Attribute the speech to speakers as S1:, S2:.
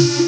S1: you